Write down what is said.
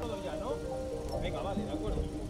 Todo ya, ¿no? Venga, vale, de acuerdo.